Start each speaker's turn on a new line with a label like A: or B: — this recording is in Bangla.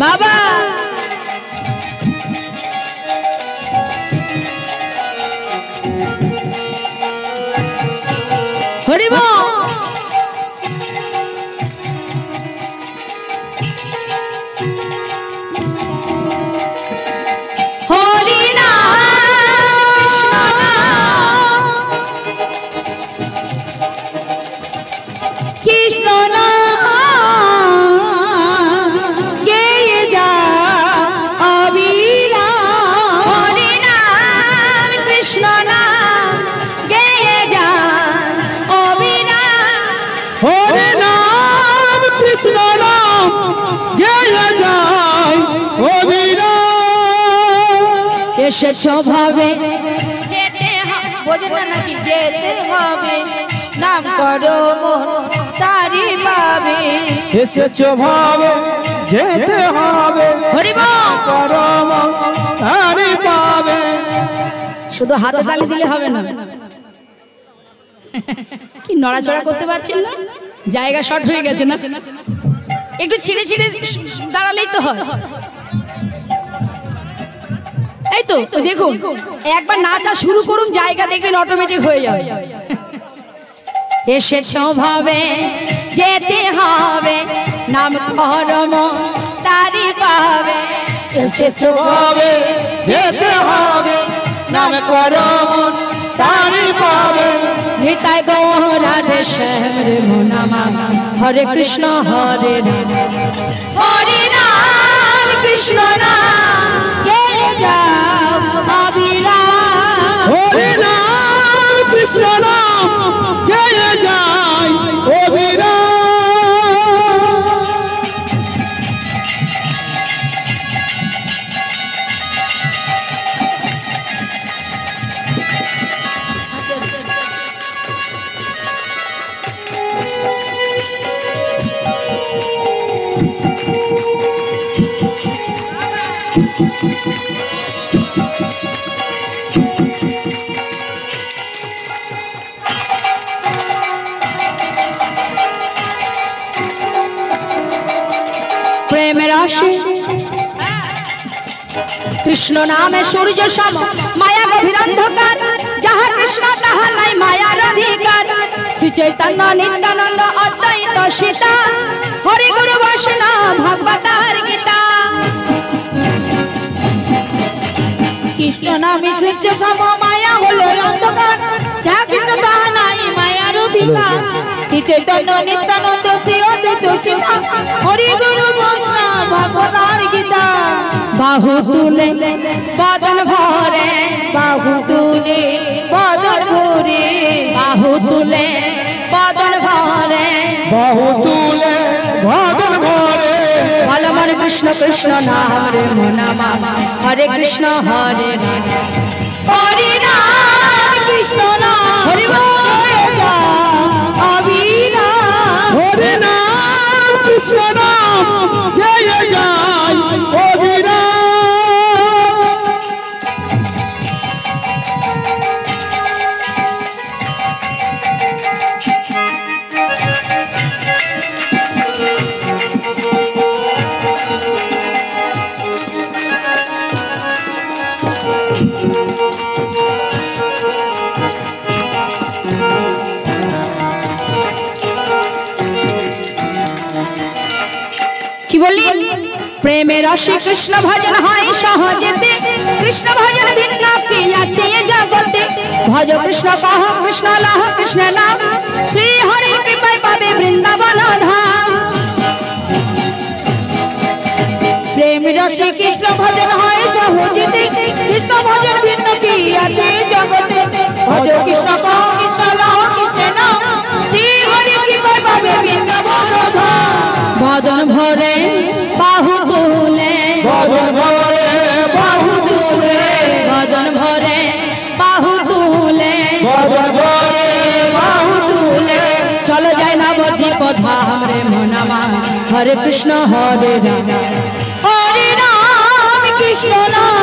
A: বাবা। হরিব এসেছ ভাবে। যেতে হবে বোঝেন না নাকি যেতে হবে। নাম করো তারি পাবে।
B: এসেছ ভাবে যেতে হবে। করম তারি পাবে।
A: শুধু হাতে তালি দিলে হবে না। কি নড়াচড়া করতে পারছেন না? জায়গা শর্ট হয়ে গেছে না? একটু ছিঁড়ে ছিঁড়ে দাঁড়ালেই তো হয়। এই তো তো দেখুন একবার নাচা শুরু করুন জায়গা দেখবেন অটোমেটিক হয়ে যাবে। এসেছ ভাবে যেতে হবে নাম করম তারি পাবে।
B: এসেছ ভাবে যেতে হবে নাম করম তারি পাবে।
A: নিতাই গৌরাধে শ্যামরে মোনামা হরে কৃষ্ণ হরে রাম। হরে রাম কৃষ্ণ নাম Morena. আসে। কৃষ্ণ নামে সূর্য সম, মায়া গভীর অন্ধকার। যাহা কৃষ্ণ, তাহা নাই মায়ার অধিকার। শ্রী চৈতন্য নিত্যানন্দ অদ্বৈত সীতা। হরি গুরু বৈষ্ণব ভগবতার গীতা। কৃষ্ণ নামে সূর্য সম, মায়া হলো অন্ধকার। যাহা কৃষ্ণ, তাহা নাই মায়ার অধিকার। শ্রী চৈতন্য নিত্যানন্দ সীতা হরি গুরু গীতা বাহু তুলে বদন ভরে। বাহু তুলে বদন ভরে। বাহু তুলে বদন ভরে।
B: বহু তুলে ভগন ভরে।
A: বল মন কৃষ্ণ কৃষ্ণ নাম রে মনামা হরে কৃষ্ণ হরে রাম হরে রাম কৃষ্ণ নাম হরি কি বললি প্রেমের রসে কৃষ্ণ ভজন হয় সহজেতে। কৃষ্ণ ভজন ভিন্ন কি আছে এ জগতে? ভজ কৃষ্ণ, কহ কৃষ্ণ, লহ কৃষ্ণ নাম। শ্রী হরির কৃপায় পাবে বৃন্দাবন ধাম। প্রেম রসে কৃষ্ণ ভজন হয় সহজেতে। কৃষ্ণ ভজন ভিন্ন কি আছে এ জগতে? ভজ কৃষ্ণ, কহ কৃষ্ণ, লহ কৃষ্ণ নাম। শ্রী হরির কৃপায় পাবে বৃন্দাবন ধাম। বদন ভরে মনামা হরে কৃষ্ণ হরে রাম হরে রাম কৃষ্ণ নাম